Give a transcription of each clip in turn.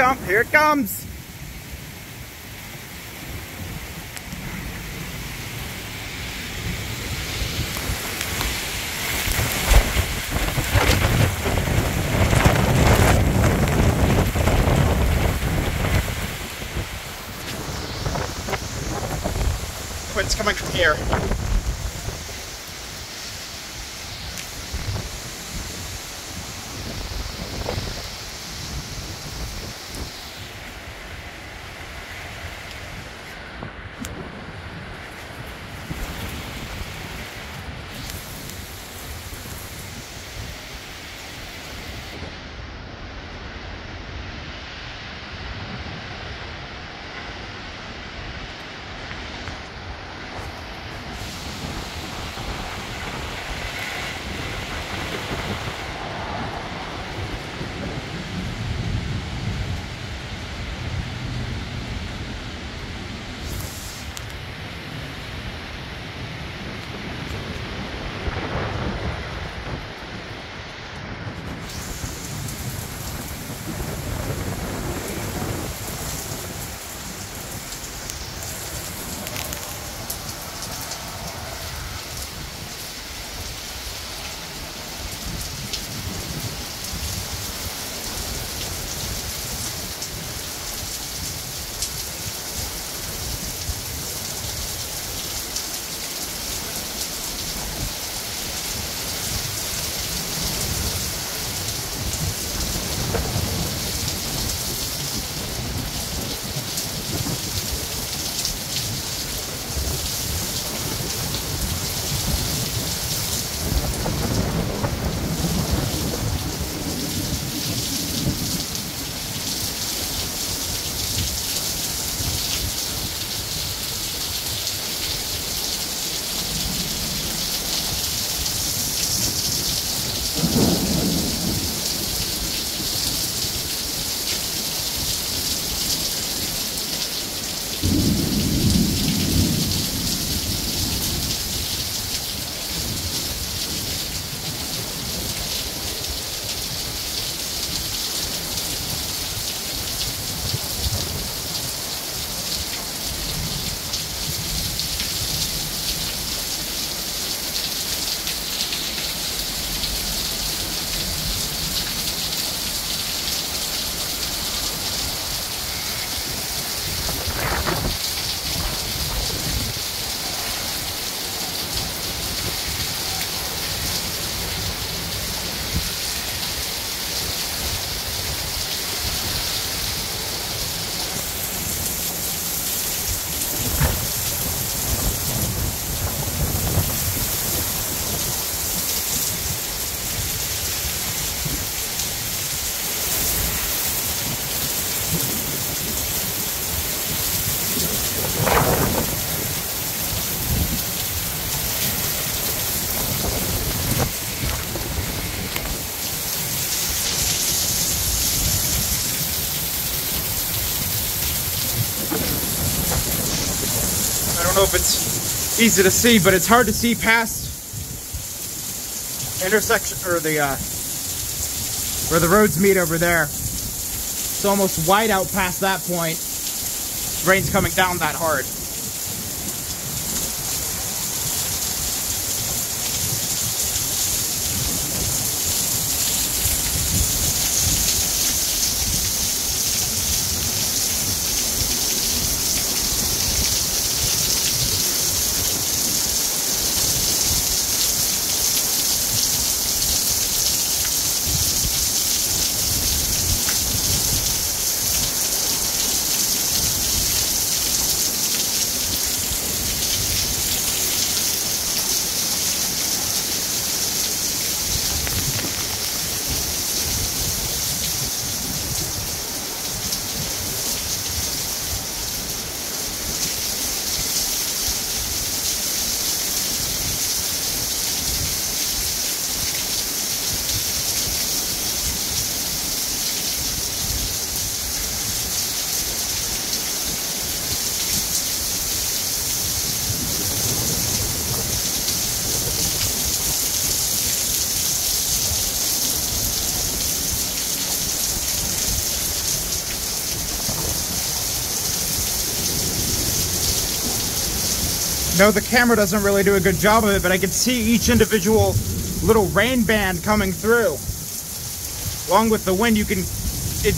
come. Here it comes. Wind's coming from here. Easy to see, but it's hard to see past intersection or the uh, where the roads meet over there. It's almost white out past that point. Rain's coming down that hard. No, the camera doesn't really do a good job of it, but I can see each individual little rain band coming through. Along with the wind, you can, it,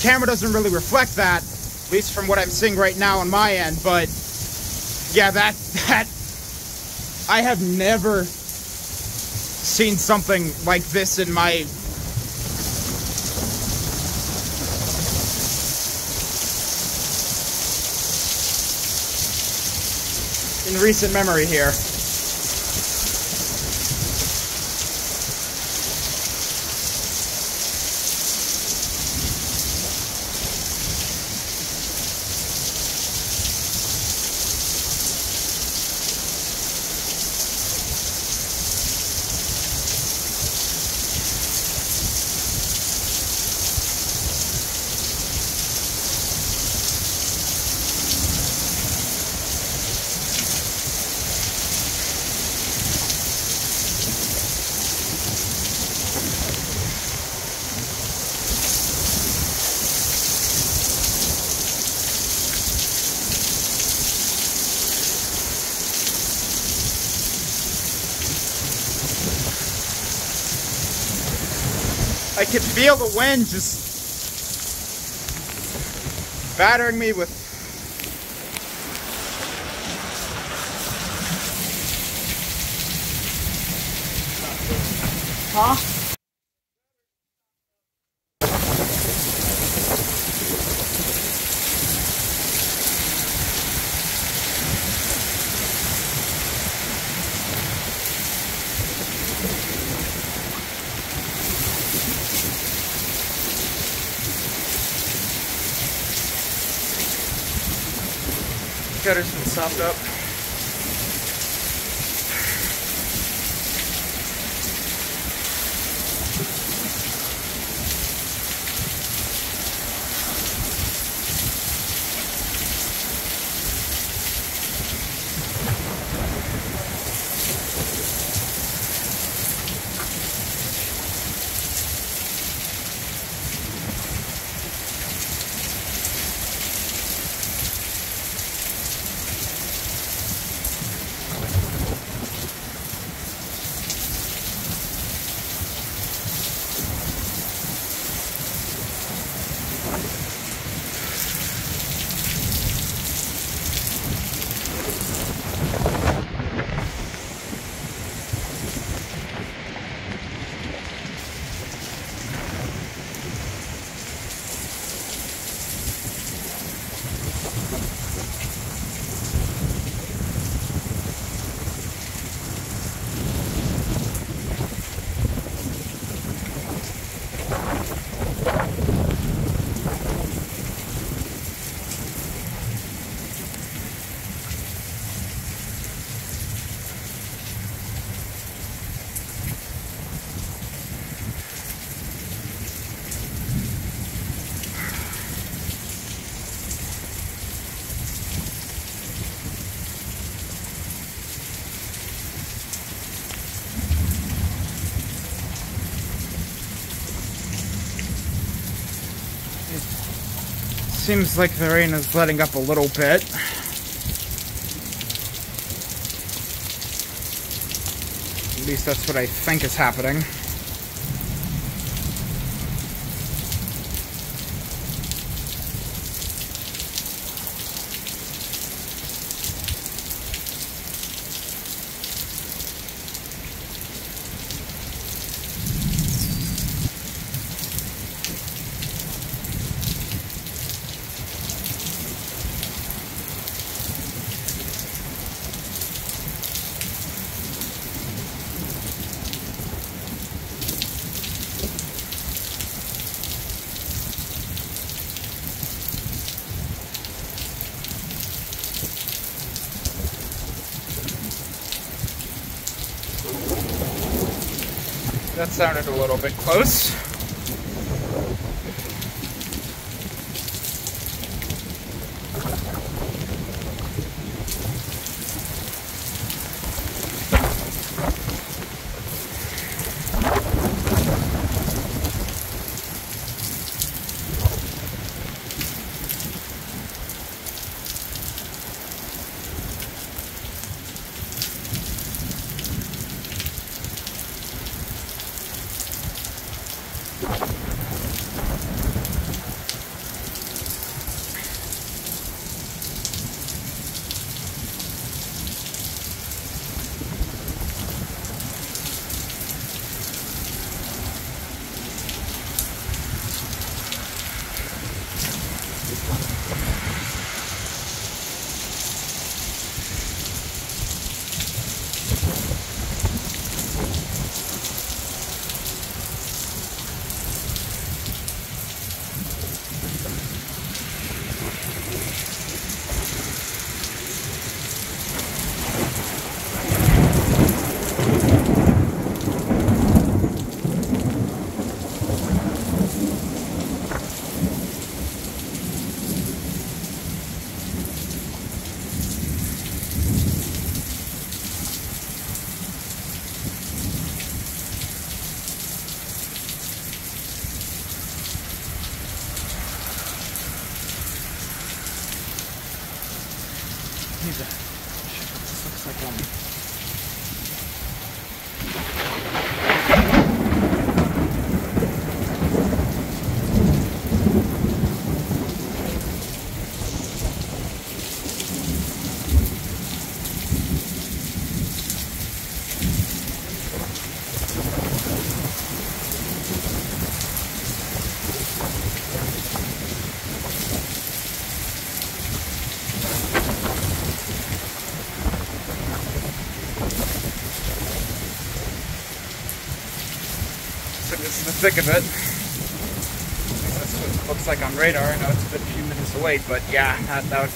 camera doesn't really reflect that, at least from what I'm seeing right now on my end, but yeah, that, that, I have never seen something like this in my in recent memory here. Can feel the wind just battering me with gutter's been sopped up. Seems like the rain is letting up a little bit. At least that's what I think is happening. That sounded a little bit close. Is the thick of it. That's what it looks like on radar. I know it's a bit few minutes away, but yeah, that, that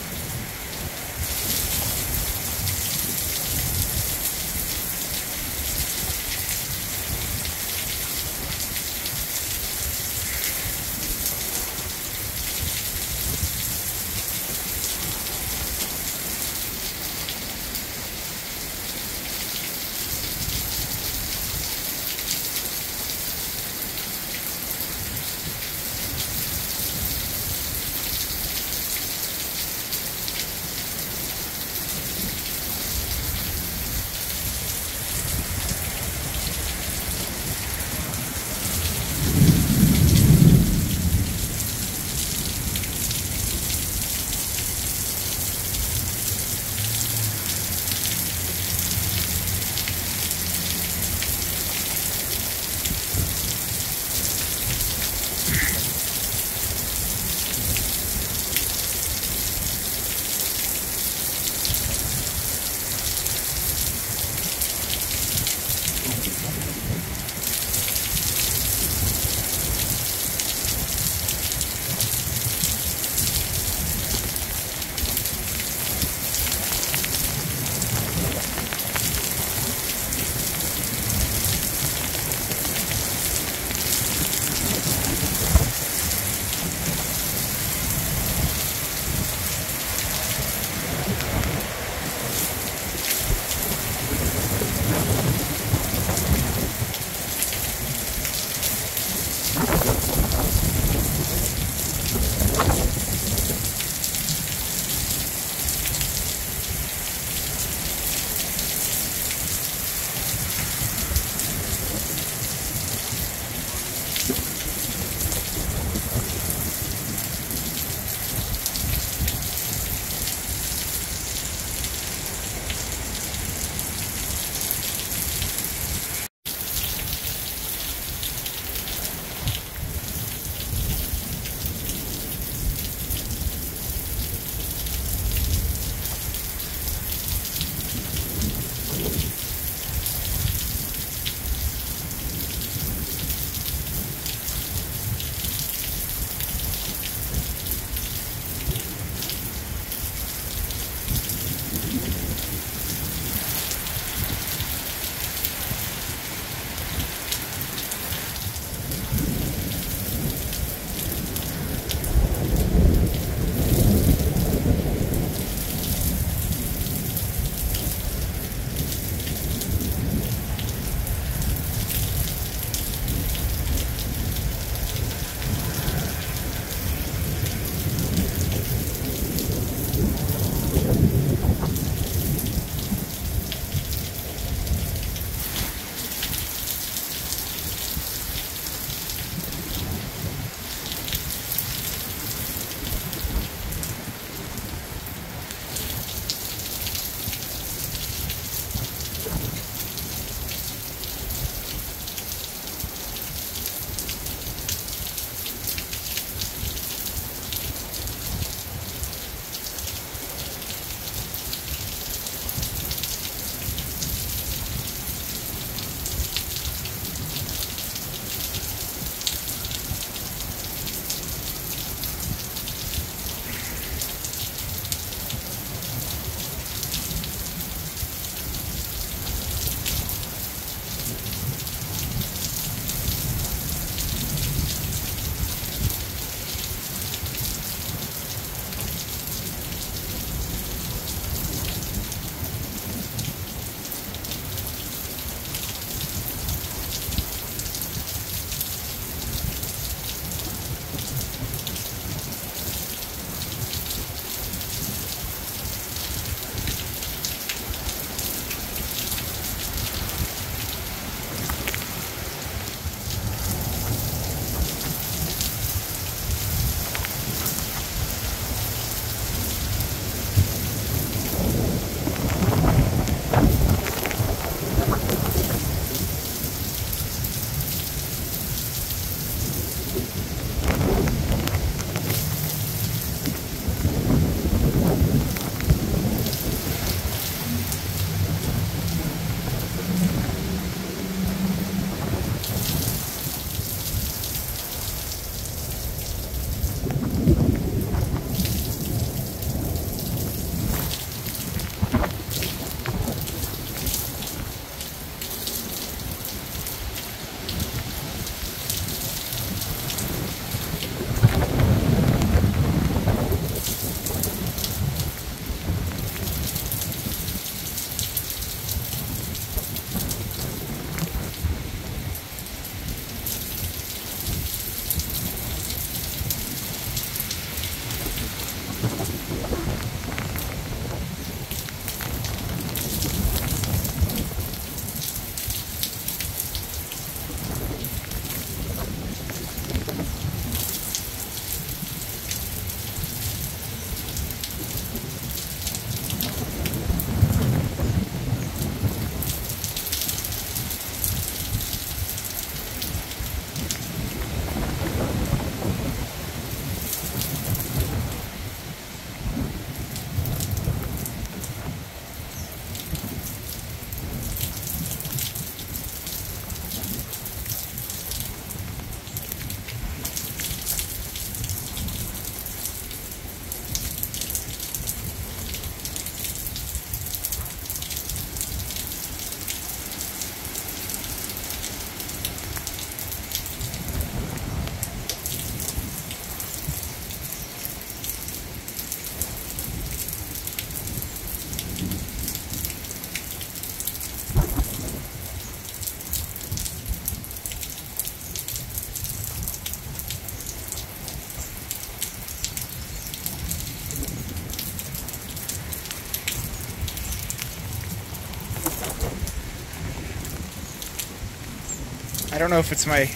I don't know if it's my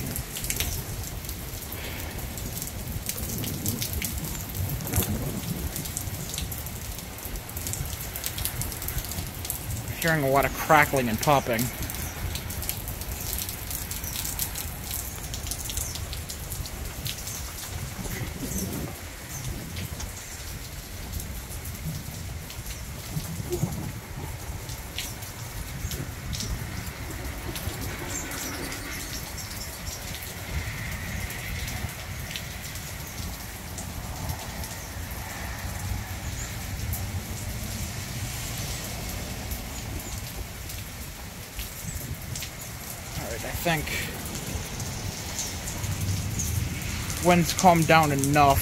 I'm hearing a lot of crackling and popping. I think wind's calmed down enough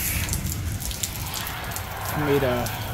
for me to